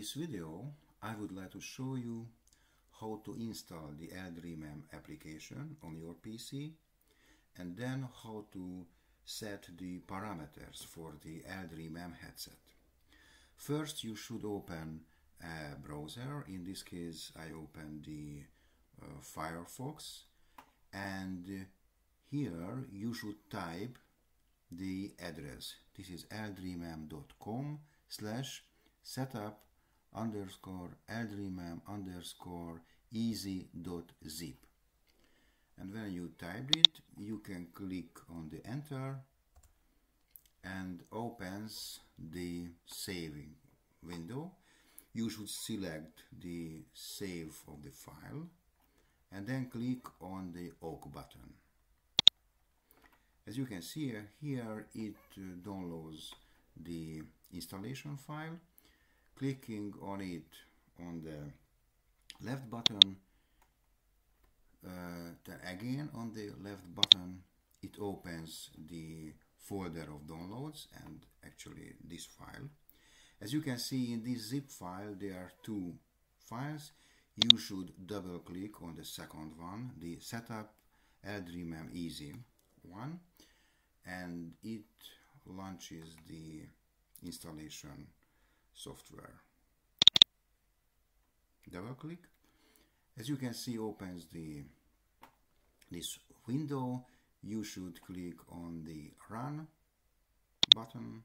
this video, I would like to show you how to install the LDreamM application on your PC and then how to set the parameters for the LDreamM headset. First, you should open a browser. In this case, I open the uh, Firefox and here you should type the address. This is ldreamm.com slash setup underscore ldreamm underscore easy.zip. And when you type it, you can click on the enter and opens the saving window. You should select the save of the file and then click on the OK button. As you can see here, it uh, downloads the installation file. Clicking on it on the left button, uh, then again on the left button, it opens the folder of downloads and actually this file. As you can see in this zip file, there are two files. You should double click on the second one, the setup LDreamM Easy one, and it launches the installation software. Double click. As you can see opens the this window. You should click on the run button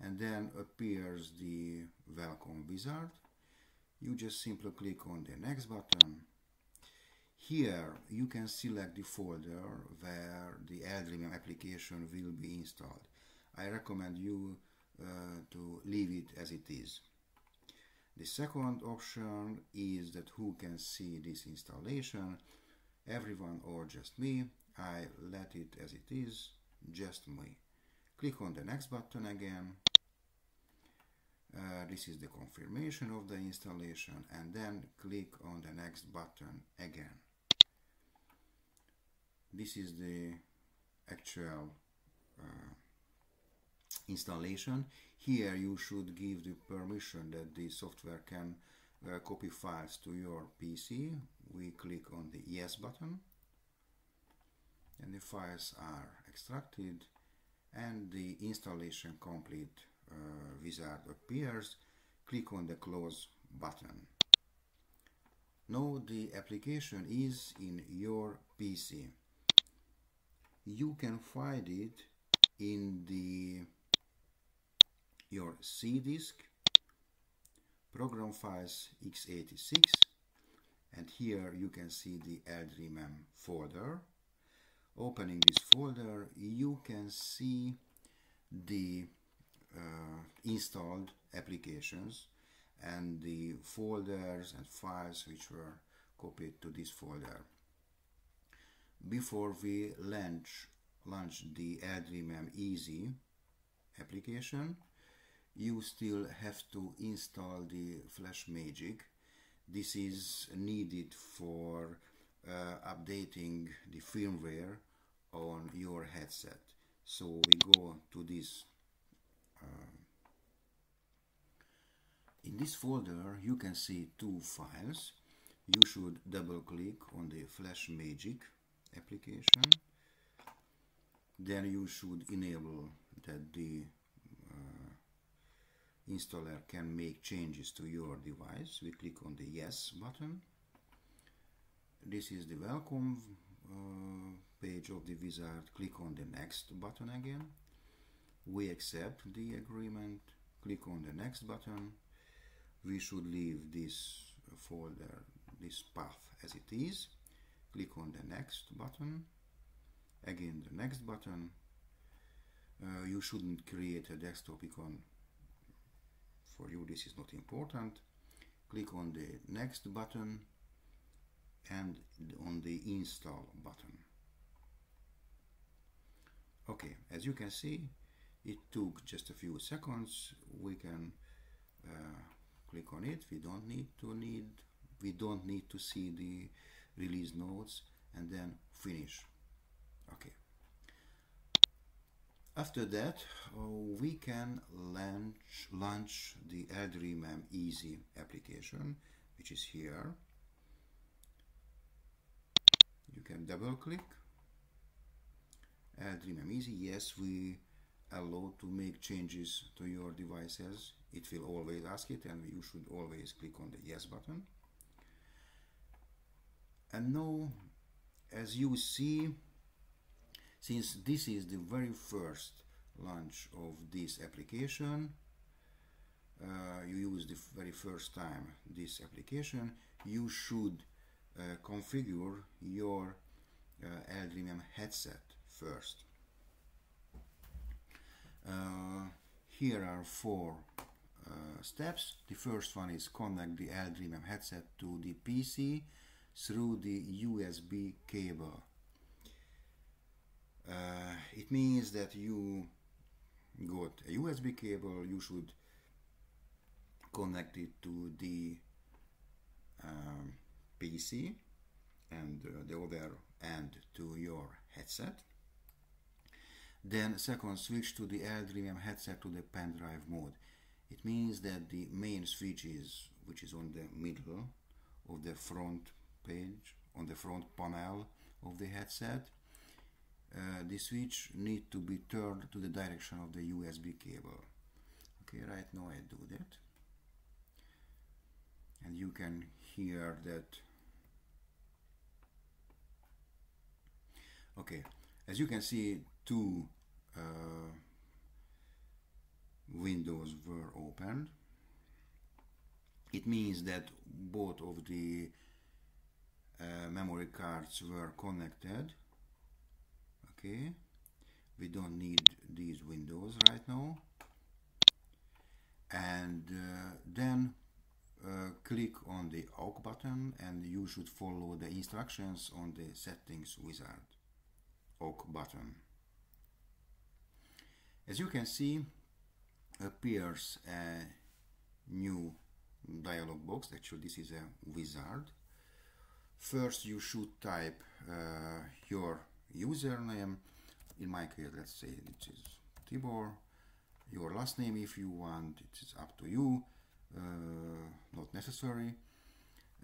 and then appears the welcome wizard. You just simply click on the next button. Here you can select the folder where the LDreamM application will be installed. I recommend you to leave it as it is. The second option is that who can see this installation, everyone or just me. I let it as it is, just me. Click on the next button again. Uh, this is the confirmation of the installation and then click on the next button again. This is the actual uh, installation. Here you should give the permission that the software can uh, copy files to your PC. We click on the yes button and the files are extracted and the installation complete uh, wizard appears. Click on the close button. Now the application is in your PC. You can find it in the your C disk, program files x86 and here you can see the LDreamM folder. Opening this folder you can see the uh, installed applications and the folders and files which were copied to this folder. Before we launch, launch the LDreamM Easy application, you still have to install the Flash Magic. This is needed for uh, updating the firmware on your headset. So we go to this. Uh, in this folder you can see two files. You should double click on the Flash Magic application. Then you should enable that the installer can make changes to your device. We click on the yes button. This is the welcome uh, page of the wizard. Click on the next button again. We accept the agreement. Click on the next button. We should leave this folder, this path as it is. Click on the next button. Again, the next button. Uh, you shouldn't create a desktop icon for you this is not important. Click on the next button and on the install button. Okay as you can see it took just a few seconds. We can uh, click on it. We don't need to need we don't need to see the release notes and then finish. Okay After that, uh, we can launch, launch the LDreamM Easy application, which is here. You can double click. LDreamM Easy, yes, we allow to make changes to your devices. It will always ask it and you should always click on the yes button. And now, as you see, since this is the very first launch of this application uh, you use the very first time this application you should uh, configure your uh, LDreamM headset first. Uh, here are four uh, steps. The first one is connect the LDreamM headset to the PC through the USB cable means that you got a USB cable you should connect it to the um, PC and uh, the other end to your headset. Then second switch to the LDreamM headset to the pen drive mode. It means that the main switch is which is on the middle of the front page on the front panel of the headset uh, the switch need to be turned to the direction of the USB cable. Okay, right now I do that. And you can hear that. Okay, as you can see, two uh, windows were opened. It means that both of the uh, memory cards were connected okay. We don't need these windows right now. And uh, then uh, click on the AUK button and you should follow the instructions on the settings wizard. AUK button. As you can see appears a new dialog box. Actually this is a wizard. First you should type uh, your username. In my case let's say it is Tibor. Your last name if you want it is up to you. Uh, not necessary.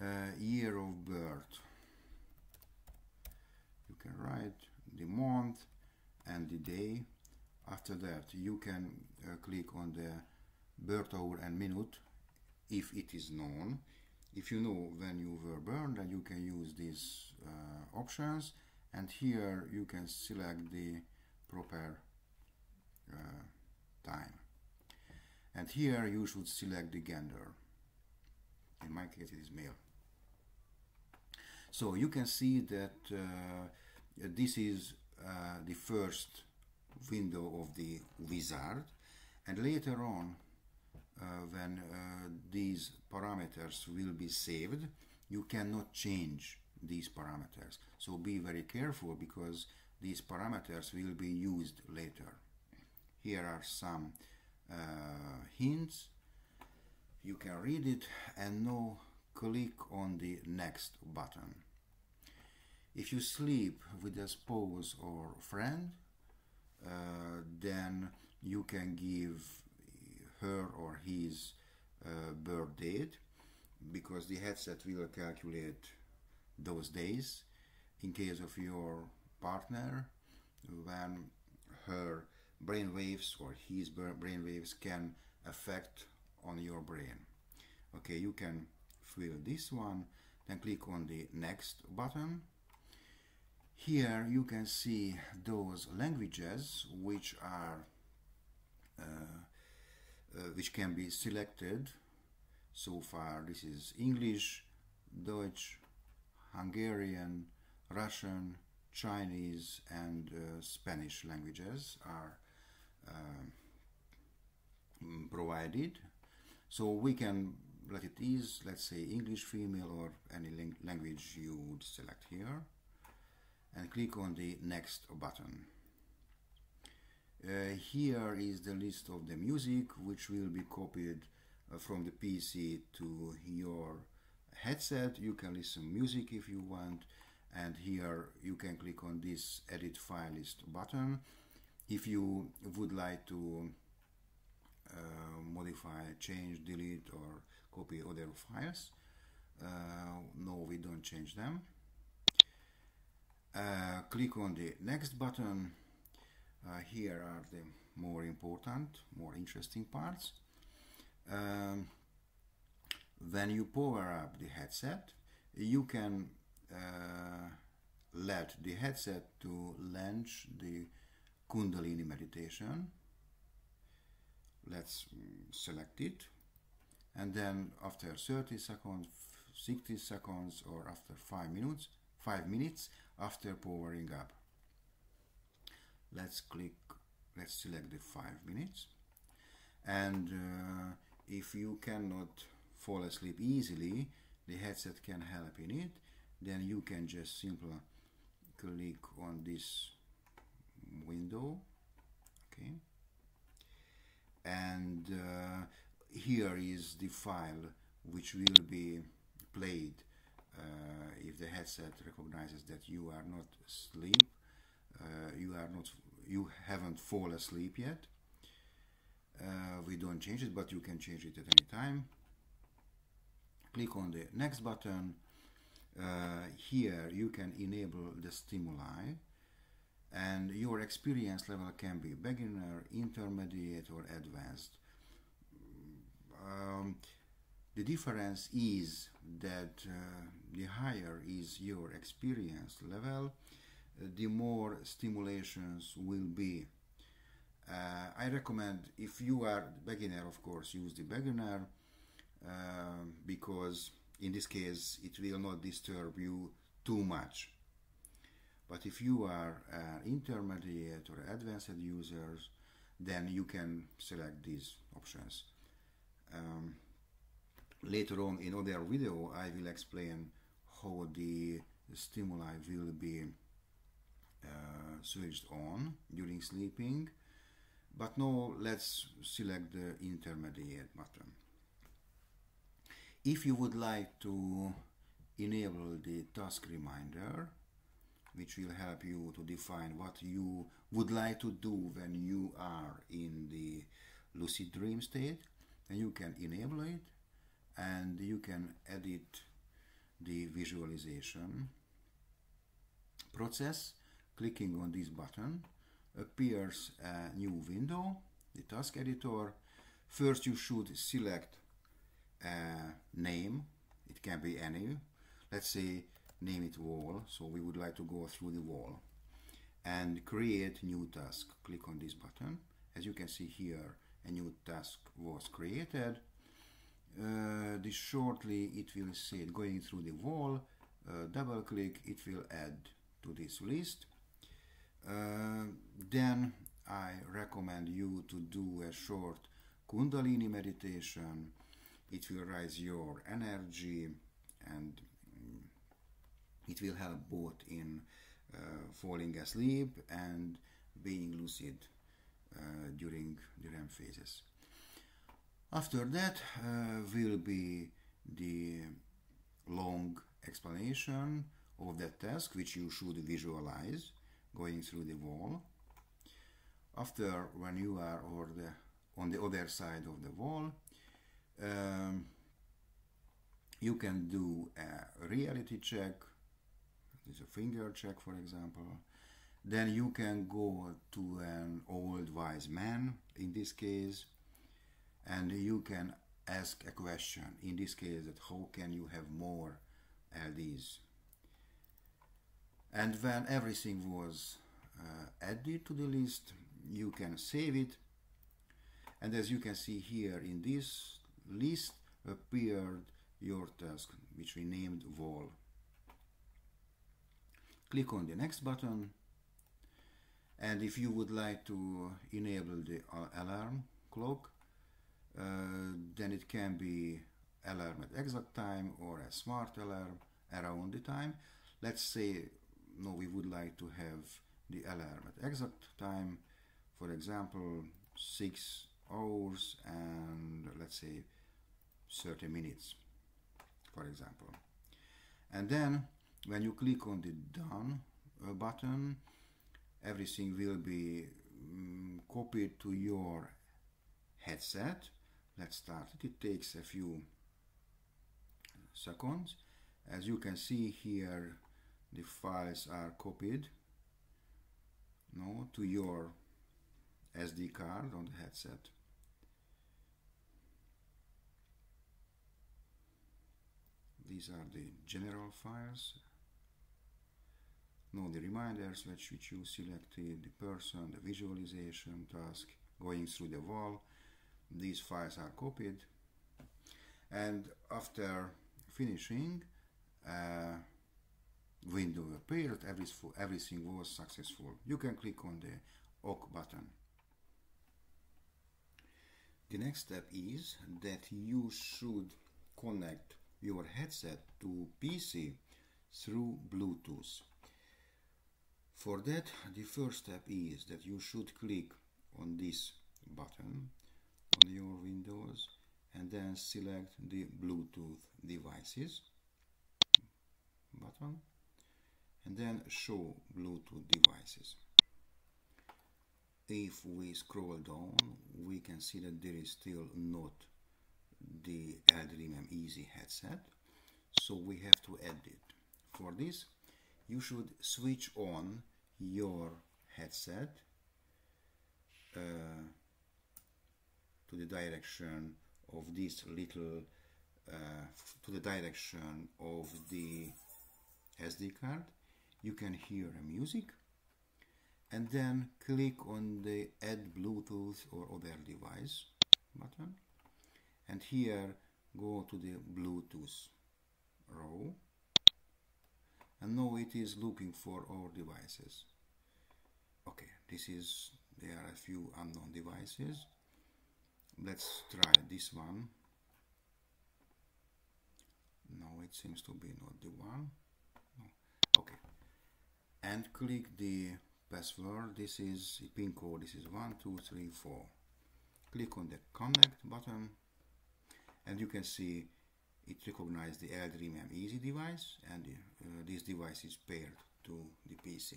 Uh, year of birth. You can write the month and the day. After that you can uh, click on the birth hour and minute if it is known. If you know when you were born then you can use these uh, options and here you can select the proper uh, time. And here you should select the gender. In my case it is male. So you can see that uh, this is uh, the first window of the wizard. And later on uh, when uh, these parameters will be saved you cannot change these parameters. So be very careful because these parameters will be used later. Here are some uh, hints. You can read it and now click on the next button. If you sleep with a spouse or friend, uh, then you can give her or his uh, birth date because the headset will calculate those days in case of your partner when her brain waves or his brain waves can affect on your brain. Okay you can fill this one then click on the next button. Here you can see those languages which are uh, uh, which can be selected. So far this is English Dutch Hungarian, Russian, Chinese, and uh, Spanish languages are uh, provided. So we can let it is, let's say English female or any language you would select here and click on the next button. Uh, here is the list of the music which will be copied uh, from the PC to your headset you can listen music if you want and here you can click on this edit file list button if you would like to uh, modify, change, delete or copy other files, uh, no we don't change them. Uh, click on the next button. Uh, here are the more important, more interesting parts. Um, when you power up the headset, you can uh, let the headset to launch the Kundalini meditation. Let's mm, select it and then after 30 seconds, 60 seconds or after 5 minutes, 5 minutes after powering up. Let's click, let's select the 5 minutes and uh, if you cannot fall asleep easily, the headset can help in it, then you can just simply click on this window, okay, and uh, here is the file which will be played uh, if the headset recognizes that you are not asleep, uh, you are not, you haven't fall asleep yet. Uh, we don't change it, but you can change it at any time. Click on the next button. Uh, here you can enable the stimuli and your experience level can be beginner, intermediate or advanced. Um, the difference is that uh, the higher is your experience level, uh, the more stimulations will be. Uh, I recommend if you are beginner, of course, use the beginner um, because in this case it will not disturb you too much. But if you are an intermediate or advanced users, then you can select these options. Um, later on in other video I will explain how the stimuli will be uh, switched on during sleeping but now let's select the intermediate button if you would like to enable the task reminder which will help you to define what you would like to do when you are in the lucid dream state then you can enable it and you can edit the visualization process. Clicking on this button appears a new window the task editor. First you should select a name. It can be any. Let's say name it wall. So we would like to go through the wall and create new task. Click on this button. As you can see here a new task was created. Uh, this shortly it will say going through the wall uh, double click it will add to this list. Uh, then I recommend you to do a short kundalini meditation it will raise your energy and mm, it will help both in uh, falling asleep and being lucid uh, during the REM phases. After that uh, will be the long explanation of that task which you should visualize going through the wall. After when you are the, on the other side of the wall, um, you can do a reality check, is a finger check for example, then you can go to an old wise man in this case and you can ask a question. In this case that how can you have more LDs and when everything was uh, added to the list you can save it. And as you can see here in this list appeared your task which we named wall. Click on the next button. And if you would like to enable the alarm clock uh, then it can be alarm at exact time or a smart alarm around the time. Let's say no we would like to have the alarm at exact time. For example 6 hours and let's say 30 minutes for example and then when you click on the done uh, button everything will be um, copied to your headset. Let's start it. It takes a few seconds. As you can see here, the files are copied no, to your SD card on the headset. These are the general files. Now the reminders which, which you selected, the person, the visualization task, going through the wall. These files are copied. And after finishing, uh, window appeared, everything was successful. You can click on the OK button. The next step is that you should connect your headset to PC through Bluetooth. For that, the first step is that you should click on this button on your Windows and then select the Bluetooth devices button and then show Bluetooth devices. If we scroll down, we can see that there is still not the LDreamM Easy headset, so we have to add it. For this, you should switch on your headset uh, to the direction of this little uh, to the direction of the SD card. You can hear music and then click on the add Bluetooth or other device button and here go to the Bluetooth row. And now it is looking for our devices. Okay this is there are a few unknown devices. Let's try this one. No it seems to be not the one. Okay. and click the password. This is pin code this is 1234 click on the connect button and you can see it recognizes the LDreamM Easy device and uh, this device is paired to the PC.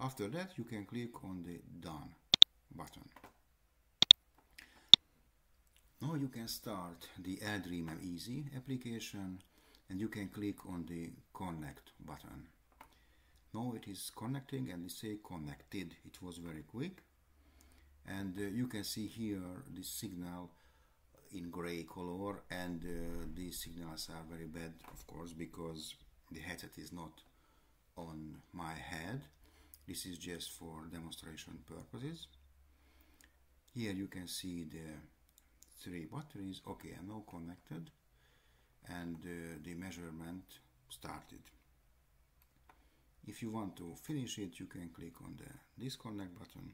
After that you can click on the done button. Now you can start the LDreamM Easy application and you can click on the connect button. Now it is connecting and it say connected. It was very quick. And uh, you can see here the signal in gray color and uh, these signals are very bad of course because the headset is not on my head. This is just for demonstration purposes. Here you can see the three batteries. Okay, I'm now connected and uh, the measurement started. If you want to finish it, you can click on the disconnect button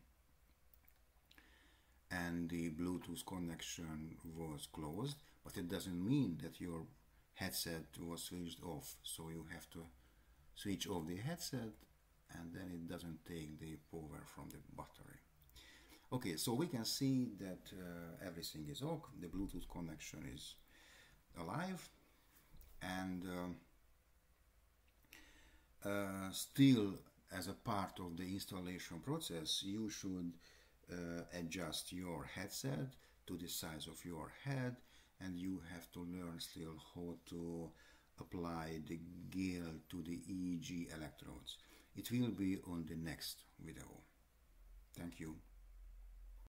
and the Bluetooth connection was closed, but it doesn't mean that your headset was switched off. So you have to switch off the headset and then it doesn't take the power from the battery. Okay, so we can see that uh, everything is ok, the Bluetooth connection is alive and um, uh, still as a part of the installation process you should uh, adjust your headset to the size of your head and you have to learn still how to apply the gear to the EEG electrodes. It will be on the next video. Thank you.